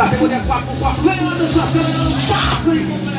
大声我念，挂不挂？来，我的帅哥，大声！